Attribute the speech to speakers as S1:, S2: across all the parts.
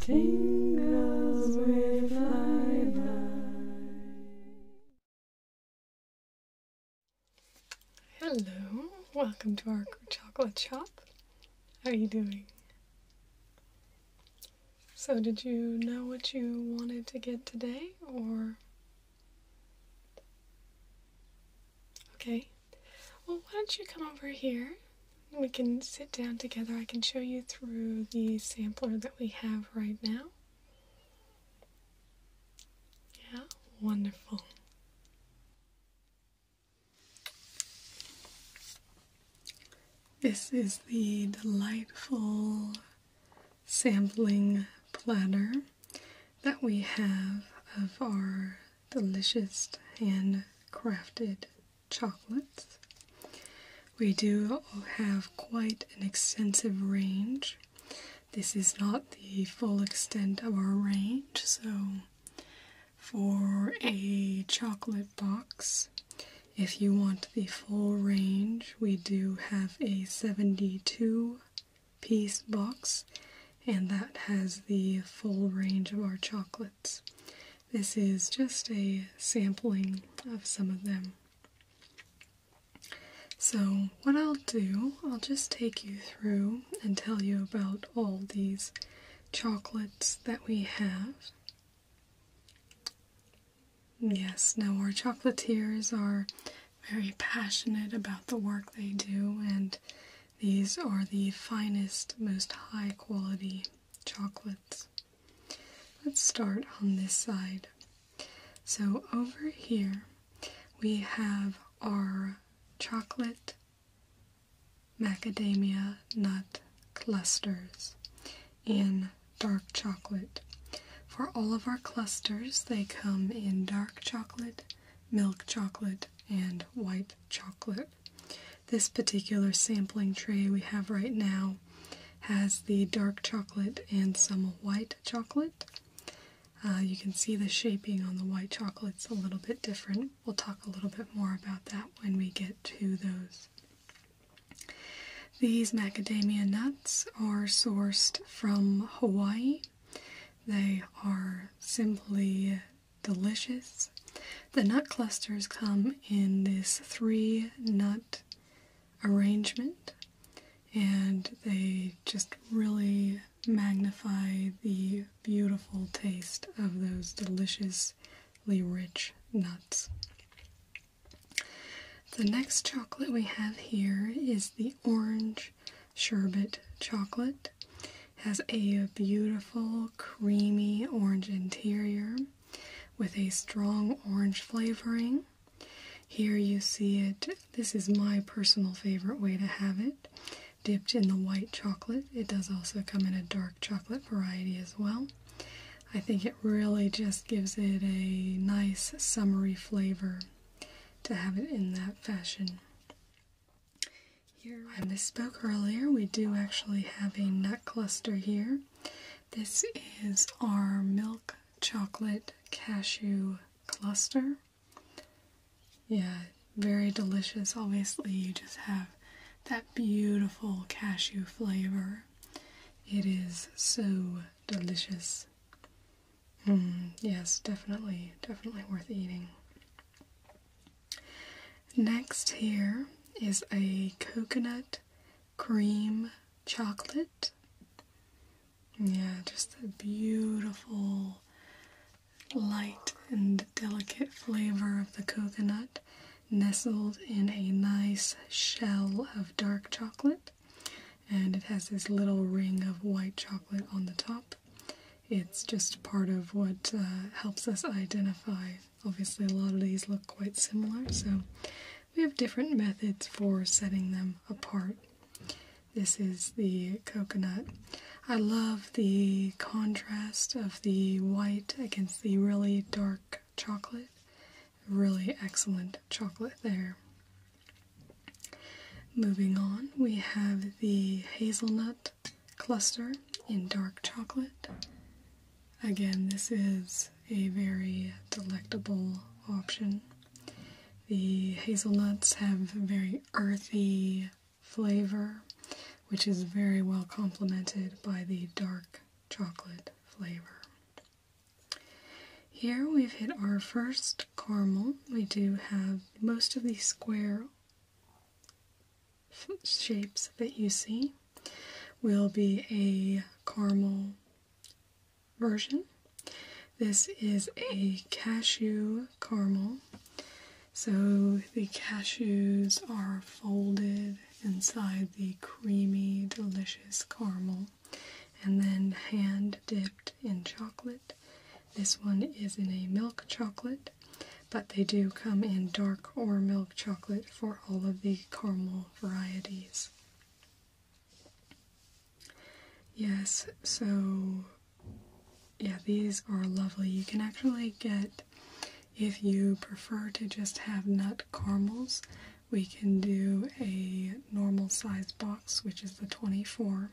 S1: tingles with Hello, welcome to our chocolate shop. How are you doing? So, did you know what you wanted to get today, or? Okay. Well, why don't you come over here? We can sit down together. I can show you through the sampler that we have right now. Yeah, wonderful. This is the delightful sampling platter that we have of our delicious handcrafted chocolates. We do have quite an extensive range. This is not the full extent of our range, so for a chocolate box, if you want the full range, we do have a 72 piece box, and that has the full range of our chocolates. This is just a sampling of some of them. So, what I'll do, I'll just take you through and tell you about all these chocolates that we have. Yes, now our chocolatiers are very passionate about the work they do, and these are the finest, most high quality chocolates. Let's start on this side. So, over here we have our chocolate macadamia nut clusters in dark chocolate. For all of our clusters, they come in dark chocolate, milk chocolate, and white chocolate. This particular sampling tray we have right now has the dark chocolate and some white chocolate. Uh, you can see the shaping on the white chocolate's a little bit different. We'll talk a little bit more about that when we get to those. These macadamia nuts are sourced from Hawaii. They are simply delicious. The nut clusters come in this three nut arrangement and they just really magnify the beautiful taste of those deliciously rich nuts. The next chocolate we have here is the orange sherbet chocolate. It has a beautiful creamy orange interior with a strong orange flavoring. Here you see it. This is my personal favorite way to have it dipped in the white chocolate. It does also come in a dark chocolate variety as well. I think it really just gives it a nice summery flavor to have it in that fashion. Here I misspoke earlier. We do actually have a nut cluster here. This is our milk chocolate cashew cluster. Yeah, very delicious. Obviously, you just have that beautiful cashew flavor. It is so delicious. Mm, yes, definitely, definitely worth eating. Next, here is a coconut cream chocolate. Yeah, just a beautiful, light and delicate flavor of the coconut nestled in a nice shell of dark chocolate, and it has this little ring of white chocolate on the top. It's just part of what uh, helps us identify. Obviously, a lot of these look quite similar, so we have different methods for setting them apart. This is the coconut. I love the contrast of the white against the really dark chocolate really excellent chocolate there. Moving on, we have the hazelnut cluster in dark chocolate. Again, this is a very delectable option. The hazelnuts have a very earthy flavor, which is very well complemented by the dark chocolate flavor. Here we've hit our first caramel. We do have most of the square shapes that you see will be a caramel version. This is a cashew caramel. So the cashews are folded inside the creamy, delicious caramel and then hand dipped in chocolate. This one is in a milk chocolate, but they do come in dark or milk chocolate for all of the caramel varieties. Yes, so yeah, these are lovely. You can actually get, if you prefer to just have nut caramels, we can do a normal size box, which is the 24,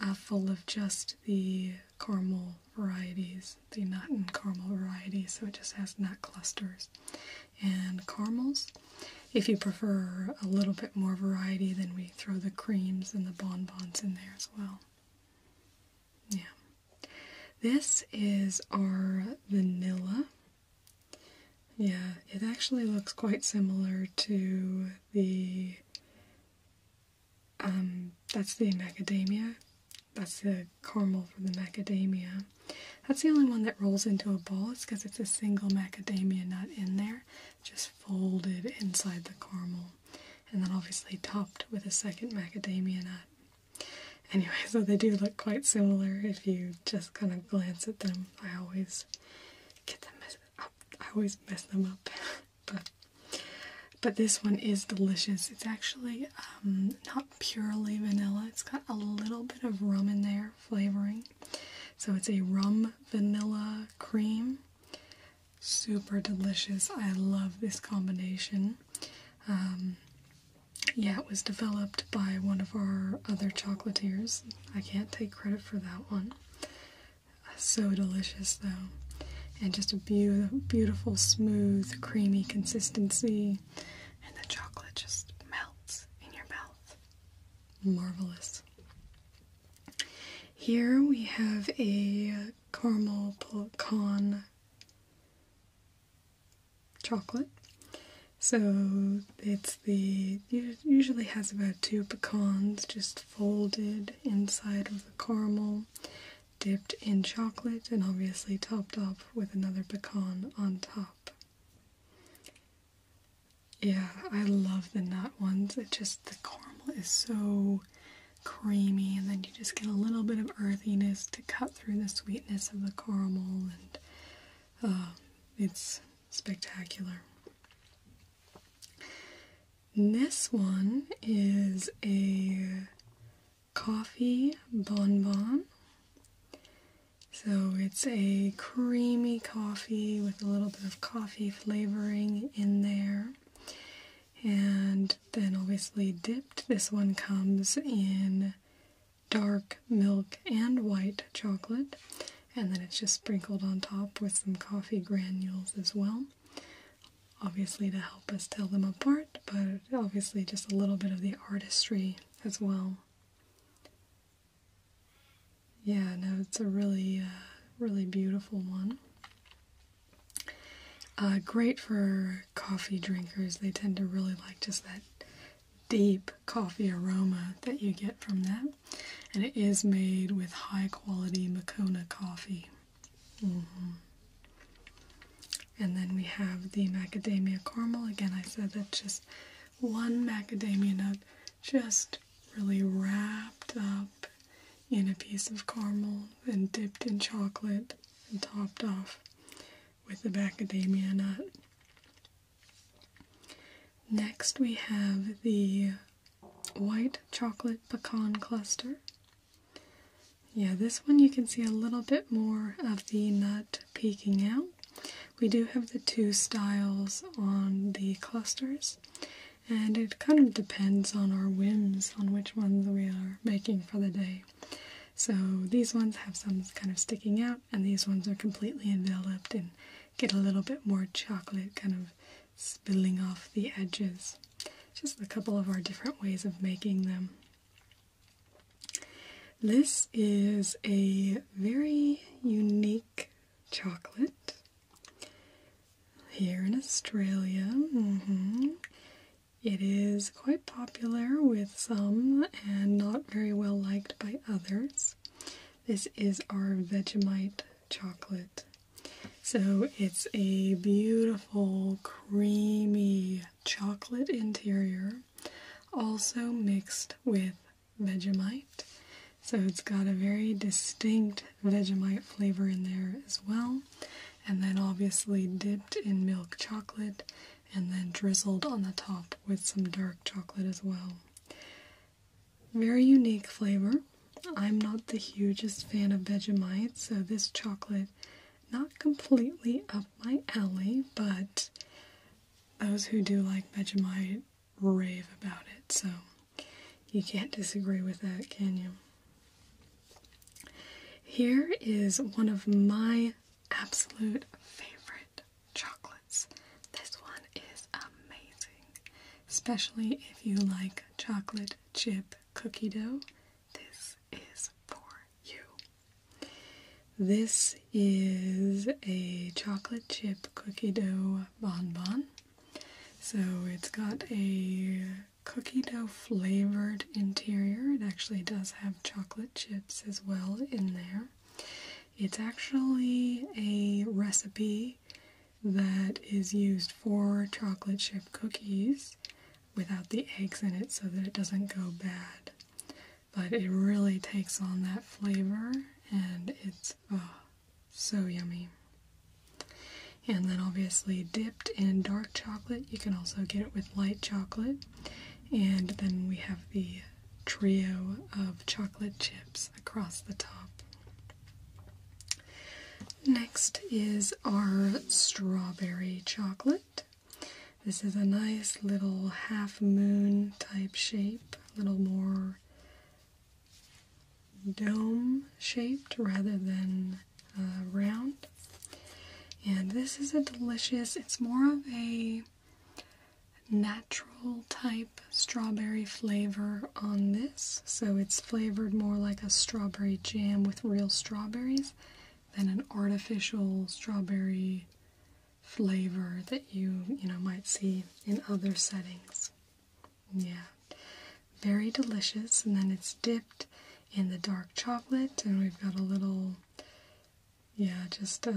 S1: uh, full of just the caramel varieties, the nut and caramel varieties, so it just has nut clusters and caramels. If you prefer a little bit more variety, then we throw the creams and the bonbons in there as well. Yeah. This is our vanilla. Yeah, it actually looks quite similar to the um that's the macadamia. That's the caramel for the macadamia. That's the only one that rolls into a ball. It's because it's a single macadamia nut in there, just folded inside the caramel, and then obviously topped with a second macadamia nut. Anyway, so they do look quite similar if you just kind of glance at them. I always get them up. I always mess them up. but but this one is delicious. It's actually um, not purely vanilla. It's got a little bit of rum in there flavoring. So it's a rum vanilla cream. Super delicious. I love this combination. Um, yeah, it was developed by one of our other chocolatiers. I can't take credit for that one. So delicious, though. And just a be beautiful, smooth, creamy consistency. And the chocolate just melts in your mouth. Marvelous. Here we have a caramel pecan chocolate. So it's the usually has about two pecans just folded inside of the caramel, dipped in chocolate, and obviously topped off with another pecan on top. Yeah, I love the nut ones. It just the caramel is so creamy, and then you just get a little bit of earthiness to cut through the sweetness of the caramel, and uh, it's spectacular. This one is a coffee bonbon. So it's a creamy coffee with a little bit of coffee flavoring in there. And then obviously dipped. This one comes in dark milk and white chocolate. And then it's just sprinkled on top with some coffee granules as well obviously to help us tell them apart, but obviously just a little bit of the artistry as well. Yeah, no, it's a really, uh, really beautiful one. Uh, great for coffee drinkers. They tend to really like just that deep coffee aroma that you get from that. And it is made with high quality Moccona coffee. Mm-hmm. And then we have the macadamia caramel. Again, I said that just one macadamia nut just really wrapped up in a piece of caramel and dipped in chocolate and topped off with the macadamia nut. Next, we have the white chocolate pecan cluster. Yeah, this one you can see a little bit more of the nut peeking out. We do have the two styles on the clusters, and it kind of depends on our whims on which ones we are making for the day. So these ones have some kind of sticking out, and these ones are completely enveloped and get a little bit more chocolate kind of spilling off the edges. Just a couple of our different ways of making them. This is a very unique chocolate here in Australia. Mm-hmm. It is quite popular with some and not very well liked by others. This is our Vegemite chocolate. So it's a beautiful, creamy chocolate interior, also mixed with Vegemite. So it's got a very distinct Vegemite flavor in there as well. And then obviously dipped in milk chocolate and then drizzled on the top with some dark chocolate as well. Very unique flavor. I'm not the hugest fan of Vegemite, so this chocolate not completely up my alley, but those who do like Vegemite rave about it, so you can't disagree with that, can you? Here is one of my absolute favorite chocolates. This one is amazing, especially if you like chocolate chip cookie dough. This is for you. This is a chocolate chip cookie dough bonbon. So it's got a cookie dough flavored interior. It actually does have chocolate chips as well in there. It's actually a recipe that is used for chocolate chip cookies without the eggs in it so that it doesn't go bad. But it really takes on that flavor and it's oh, so yummy. And then obviously dipped in dark chocolate. You can also get it with light chocolate. And then we have the trio of chocolate chips across the top. Next is our strawberry chocolate. This is a nice little half moon type shape, a little more dome shaped rather than uh, round. And this is a delicious, it's more of a natural type strawberry flavor on this. So it's flavored more like a strawberry jam with real strawberries than an artificial strawberry flavor that you, you know, might see in other settings. Yeah. Very delicious. And then it's dipped in the dark chocolate and we've got a little yeah, just a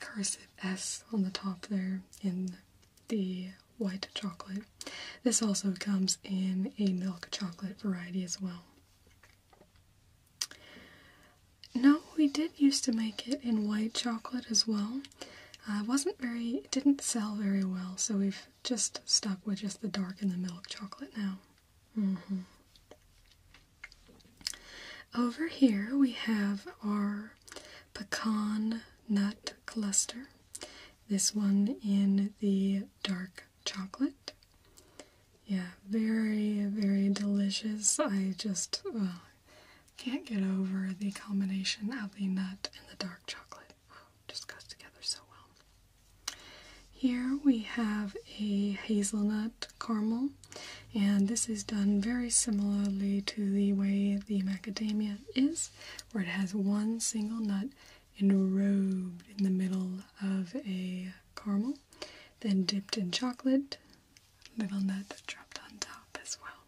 S1: cursive S on the top there in the white chocolate. This also comes in a milk chocolate variety as well. No, we did used to make it in white chocolate as well. Uh, wasn't very, it didn't sell very well, so we've just stuck with just the dark and the milk chocolate now. Mm-hmm. Over here we have our pecan nut cluster. This one in the dark chocolate. Yeah, very, very delicious. I just can't get over the combination of the nut and the dark chocolate. well. Here we have a hazelnut caramel, and this is done very similarly to the way the macadamia is, where it has one single nut enrobed in the middle of a caramel, then dipped in chocolate, little nut dropped on top as well.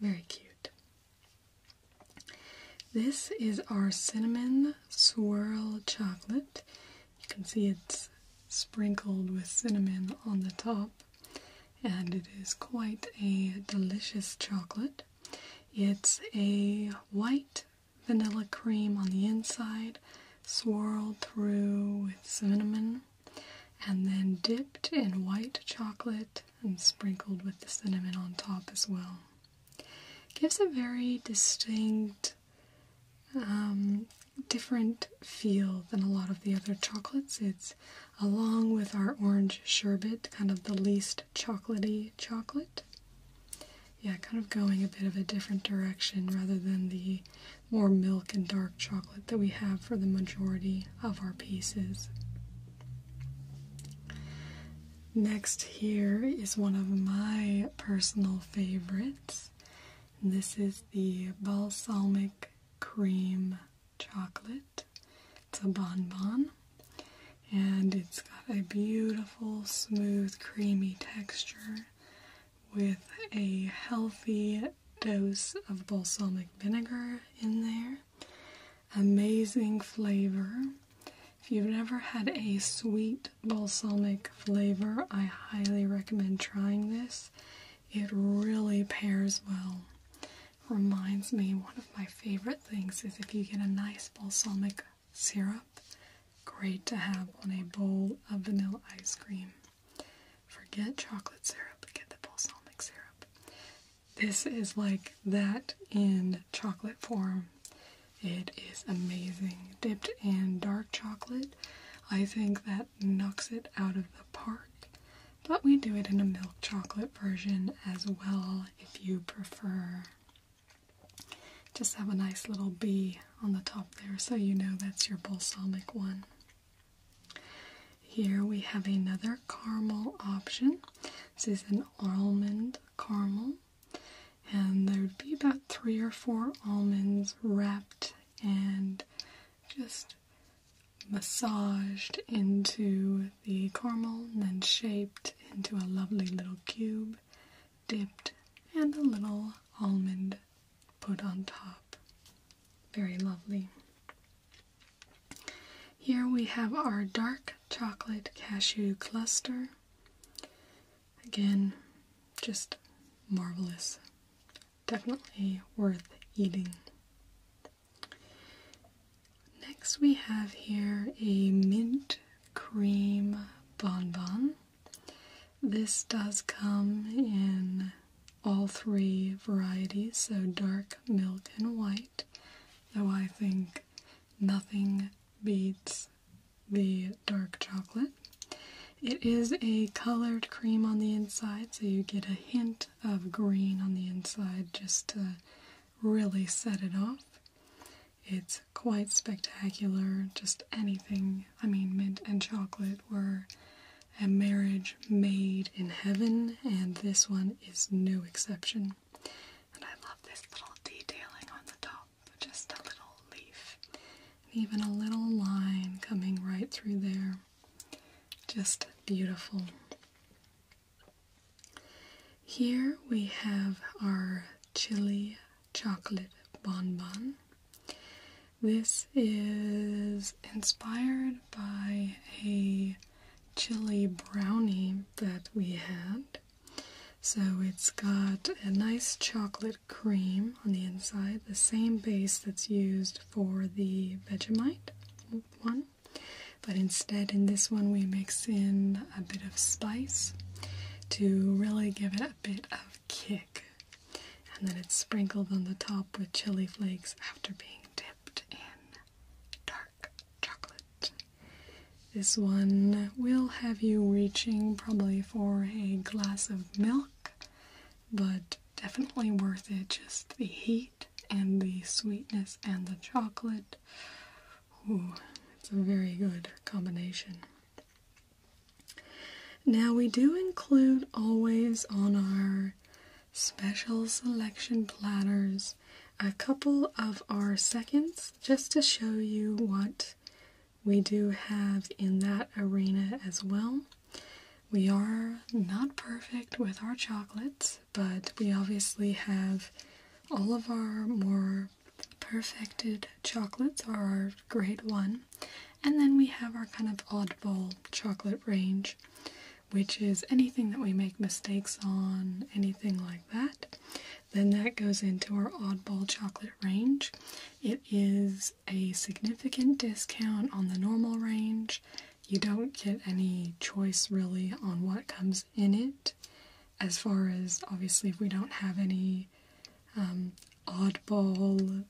S1: Very cute. This is our cinnamon swirl chocolate. You can see it's sprinkled with cinnamon on the top, and it is quite a delicious chocolate. It's a white vanilla cream on the inside, swirled through with cinnamon, and then dipped in white chocolate and sprinkled with the cinnamon on top as well. Gives a very distinct, um, different feel than a lot of the other chocolates. It's along with our orange sherbet, kind of the least chocolatey chocolate. Yeah, kind of going a bit of a different direction rather than the more milk and dark chocolate that we have for the majority of our pieces. Next, here is one of my personal favorites. This is the balsamic cream chocolate. It's a bonbon. And it's got a beautiful, smooth, creamy texture with a healthy dose of balsamic vinegar in there. Amazing flavor. If you've never had a sweet balsamic flavor, I highly recommend trying this. It really pairs well. Reminds me, one of my favorite things is if you get a nice balsamic syrup, great to have on a bowl of vanilla ice cream. Forget chocolate syrup, get the balsamic syrup. This is like that in chocolate form. It is amazing. Dipped in dark chocolate, I think that knocks it out of the park. But we do it in a milk chocolate version as well if you prefer. Just have a nice little B on the top there so you know that's your balsamic one. Here we have another caramel option. This is an almond caramel, and there would be about three or four almonds wrapped and just massaged into the caramel and then shaped into a lovely little cube, dipped, and a little almond put on top. Very lovely. Here we have our dark chocolate cashew cluster. Again, just marvelous. Definitely worth eating. Next, we have here a mint cream bonbon. This does come in all three varieties, so dark, milk, and white, though I think nothing beats the dark chocolate. It is a colored cream on the inside, so you get a hint of green on the inside just to really set it off. It's quite spectacular, just anything. I mean, mint and chocolate were a marriage made in heaven, and this one is no exception. And I love this little detailing on the top, just a little leaf, and even a little line coming right through there. Just beautiful. Here we have our chili chocolate bonbon. This is inspired by a chili brownie that we had. So it's got a nice chocolate cream on the inside, the same base that's used for the Vegemite one. But instead, in this one, we mix in a bit of spice to really give it a bit of kick. And then it's sprinkled on the top with chili flakes after being dipped in dark chocolate. This one will have you reaching probably for a glass of milk, but definitely worth it. Just the heat and the sweetness and the chocolate. Ooh, it's a very good combination. Now, we do include always on our special selection platters a couple of our seconds just to show you what we do have in that arena as well. We are not perfect with our chocolates, but we obviously have all of our more perfected chocolates are our grade one, and then we have our kind of oddball chocolate range, which is anything that we make mistakes on, anything like that. Then that goes into our oddball chocolate range. It is a significant discount on the normal range. You don't get any choice really on what comes in it, as far as obviously if we don't have any um, oddball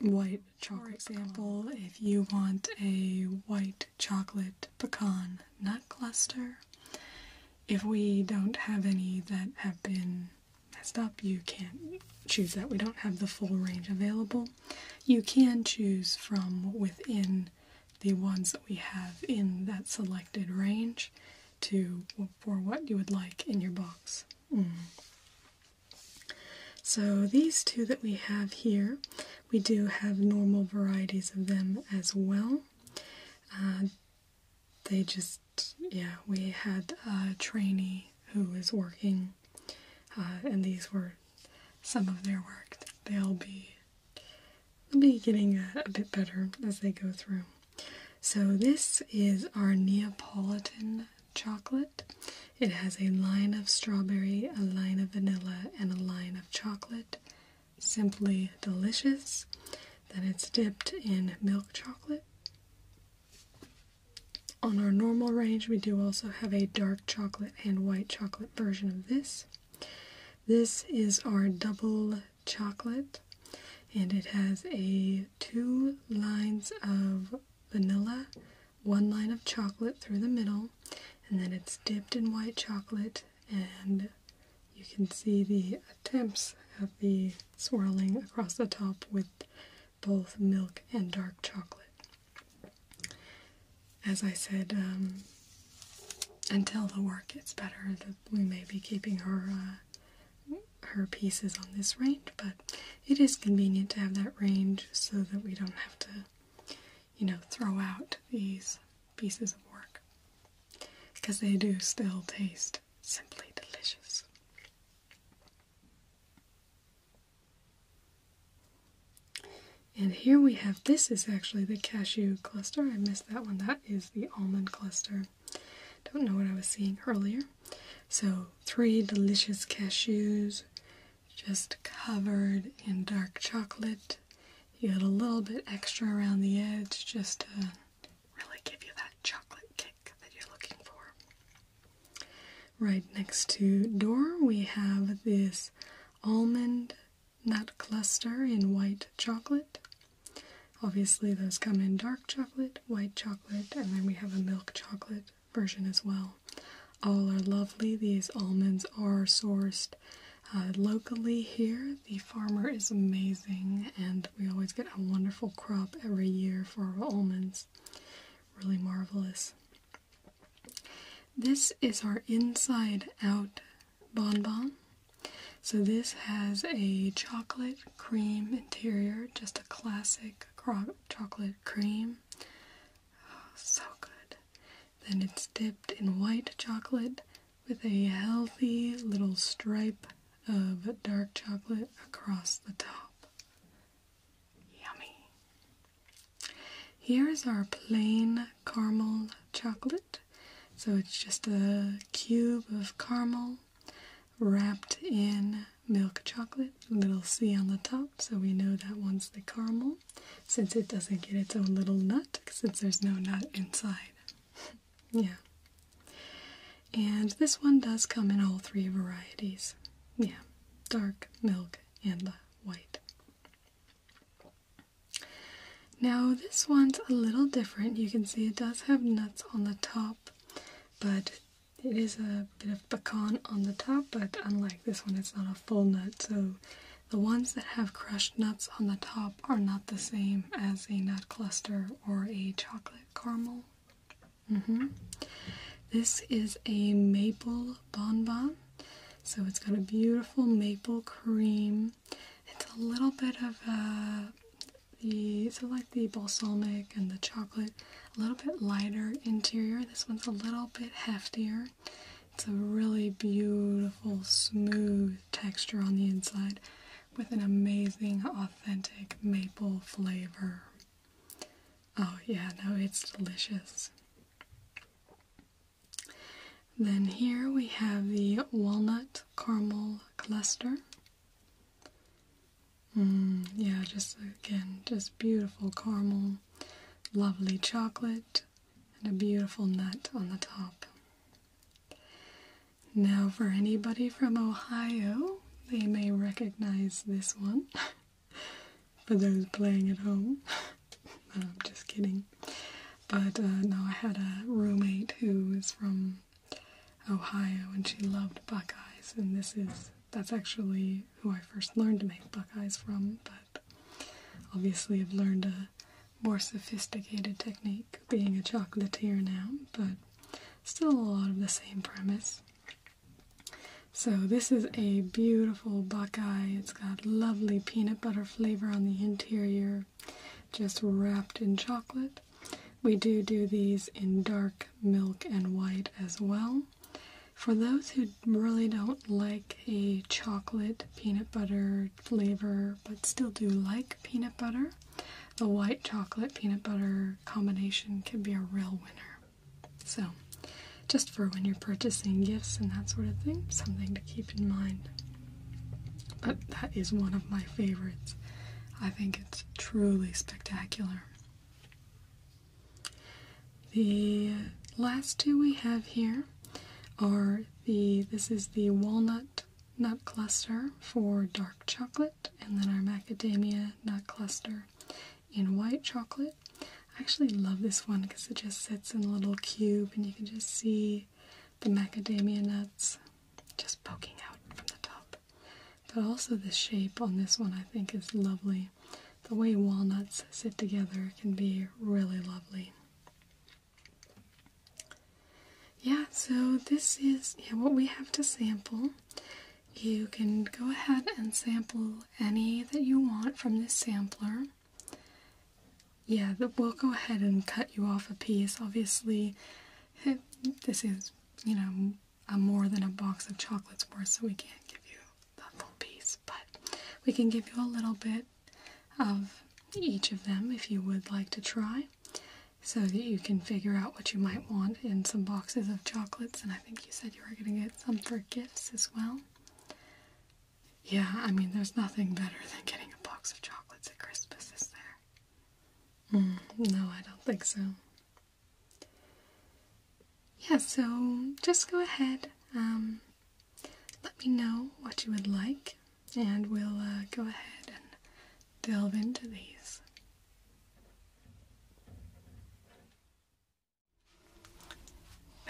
S1: white chocolate. For example, if you want a white chocolate pecan nut cluster, if we don't have any that have been messed up, you can't choose that. We don't have the full range available. You can choose from within the ones that we have in that selected range to for what you would like in your box. Mm. So these two that we have here, we do have normal varieties of them as well. Uh, they just, yeah, we had a trainee who was working, uh, and these were some of their work. They'll be they'll be getting a, a bit better as they go through. So this is our Neapolitan chocolate. It has a line of strawberry, a line of vanilla, and a line of chocolate. Simply delicious. Then it's dipped in milk chocolate. On our normal range, we do also have a dark chocolate and white chocolate version of this. This is our double chocolate, and it has a two lines of vanilla, one line of chocolate through the middle, and then it's dipped in white chocolate, and you can see the attempts at the swirling across the top with both milk and dark chocolate. As I said, um, until the work gets better, we may be keeping her uh, her pieces on this range, but it is convenient to have that range so that we don't have to, you know, throw out these pieces of work because they do still taste simply delicious. And here we have this is actually the cashew cluster. I missed that one. That is the almond cluster. Don't know what I was seeing earlier. So, three delicious cashews just covered in dark chocolate. You get a little bit extra around the edge just to really give you that chocolate kick that you're looking for. Right next to door, we have this almond nut cluster in white chocolate. Obviously, those come in dark chocolate, white chocolate, and then we have a milk chocolate version as well. All are lovely. These almonds are sourced uh, locally here. The farmer is amazing, and we always get a wonderful crop every year for our almonds. Really marvelous. This is our inside out bonbon. So this has a chocolate cream interior, just a classic chocolate cream. Oh, so good. Then it's dipped in white chocolate with a healthy little stripe of dark chocolate across the top. Yummy. Here's our plain caramel chocolate. So it's just a cube of caramel wrapped in milk chocolate, little C on the top, so we know that one's the caramel, since it doesn't get its own little nut, since there's no nut inside. yeah. And this one does come in all three varieties. Yeah, dark, milk, and white. Now this one's a little different. You can see it does have nuts on the top, but it is a bit of pecan on the top, but unlike this one, it's not a full nut. So the ones that have crushed nuts on the top are not the same as a nut cluster or a chocolate caramel. Mm -hmm. This is a maple bonbon. So it's got a beautiful maple cream. It's a little bit of uh, the so like the balsamic and the chocolate, a little bit lighter interior. This one's a little bit heftier. It's a really beautiful, smooth texture on the inside with an amazing, authentic maple flavor. Oh, yeah, no, it's delicious. Then here we have the walnut caramel cluster. Mm, yeah, just again, just beautiful caramel, lovely chocolate, and a beautiful nut on the top. Now, for anybody from Ohio, they may recognize this one. for those playing at home. I'm just kidding. But uh, no, I had a roommate who was from Ohio and she loved Buckeyes, and this is that's actually who I first learned to make Buckeyes from, but obviously I've learned a more sophisticated technique being a chocolatier now, but still a lot of the same premise. So this is a beautiful Buckeye. It's got lovely peanut butter flavor on the interior, just wrapped in chocolate. We do do these in dark milk and white as well. For those who really don't like a chocolate peanut butter flavor but still do like peanut butter, the white chocolate peanut butter combination can be a real winner. So, just for when you're purchasing gifts and that sort of thing, something to keep in mind. But that is one of my favorites. I think it's truly spectacular. The last two we have here are the this is the walnut nut cluster for dark chocolate and then our macadamia nut cluster in white chocolate. I actually love this one because it just sits in a little cube and you can just see the macadamia nuts just poking out from the top. But also the shape on this one I think is lovely. The way walnuts sit together can be really lovely. Yeah, so this is yeah, what we have to sample. You can go ahead and sample any that you want from this sampler. Yeah, we'll go ahead and cut you off a piece. Obviously, eh, this is, you know, a more than a box of chocolates worth, so we can't give you the full piece, but we can give you a little bit of each of them if you would like to try so that you can figure out what you might want in some boxes of chocolates. And I think you said you were going to get some for gifts as well. Yeah, I mean, there's nothing better than getting a box of chocolates at Christmas, is there? Mm, no, I don't think so. Yeah, so just go ahead. Um, let me know what you would like, and we'll uh, go ahead and delve into these.